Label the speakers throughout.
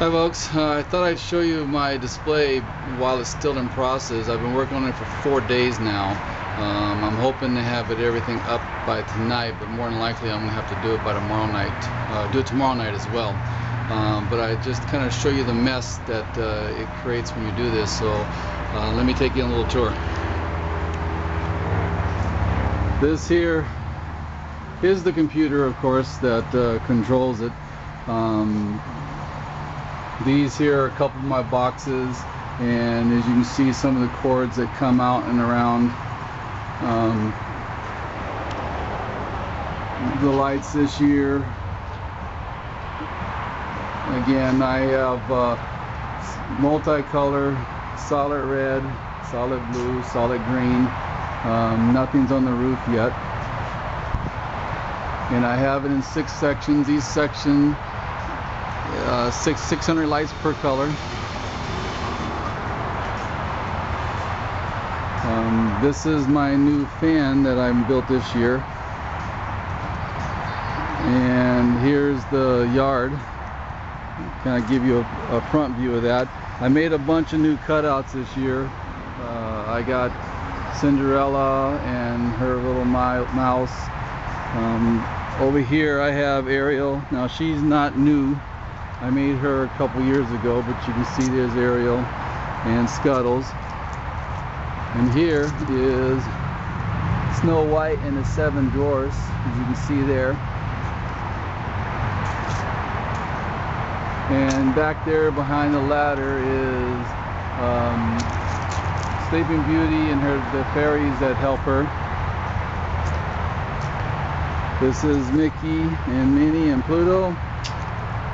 Speaker 1: Hi folks, uh, I thought I'd show you my display while it's still in process. I've been working on it for four days now. Um, I'm hoping to have it everything up by tonight, but more than likely I'm going to have to do it by tomorrow night. Uh, do it tomorrow night as well. Um, but I just kind of show you the mess that uh, it creates when you do this. So uh, let me take you on a little tour. This here is the computer, of course, that uh, controls it. Um, these here are a couple of my boxes and as you can see some of the cords that come out and around um, the lights this year. Again I have uh, multicolor solid red solid blue solid green. Um, nothing's on the roof yet. And I have it in six sections. Each section uh, six 600 lights per color. Um, this is my new fan that I built this year. And here's the yard. Kind of give you a, a, front view of that. I made a bunch of new cutouts this year. Uh, I got Cinderella and her little mouse. Um, over here I have Ariel. Now she's not new. I made her a couple years ago, but you can see there's Ariel and Scuttles. And here is Snow White and the Seven Dwarfs, as you can see there. And back there behind the ladder is um, Sleeping Beauty and her the fairies that help her. This is Mickey and Minnie and Pluto.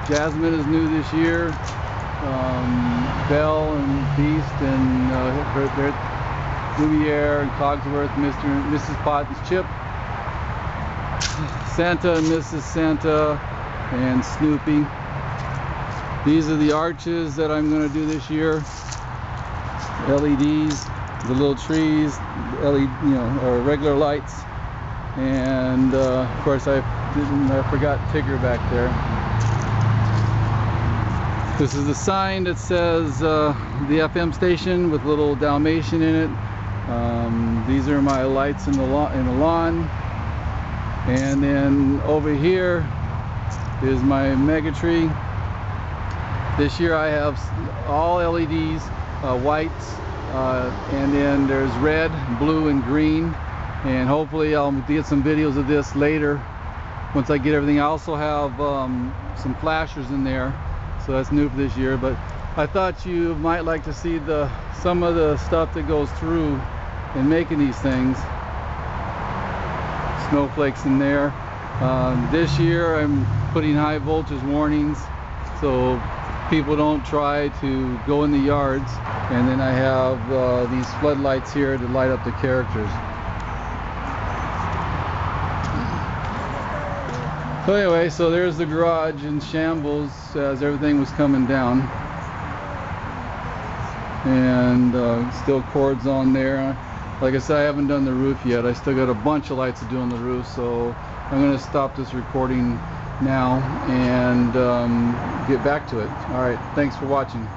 Speaker 1: Jasmine is new this year. Um, Belle and Beast and uh, Lumiere and Cogsworth, Mr. and Mrs. Potts, Chip, Santa and Mrs. Santa, and Snoopy. These are the arches that I'm going to do this year. LEDs, the little trees, LED, you know, or regular lights, and uh, of course I didn't, I forgot Tigger back there. This is the sign that says uh, the FM station with little Dalmatian in it. Um, these are my lights in the, in the lawn. And then over here is my mega tree. This year I have all LEDs, uh, whites, uh, and then there's red, blue, and green. And hopefully I'll get some videos of this later once I get everything. I also have um, some flashers in there so that's new for this year but I thought you might like to see the some of the stuff that goes through in making these things. Snowflakes in there. Um, this year I'm putting high voltage warnings so people don't try to go in the yards. And then I have uh, these floodlights here to light up the characters So anyway, so there's the garage in shambles as everything was coming down. And uh, still cords on there. Like I said, I haven't done the roof yet. I still got a bunch of lights to do on the roof, so I'm going to stop this recording now and um, get back to it. All right, thanks for watching.